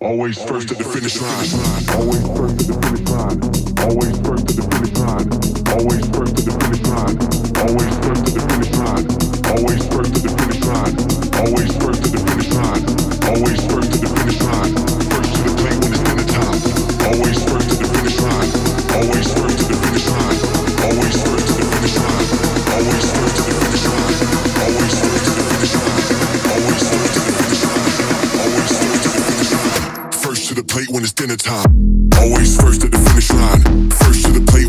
Always first at the finish line. Always first at the finish line. plate when it's dinner time. Always first at the finish line, first to the plate.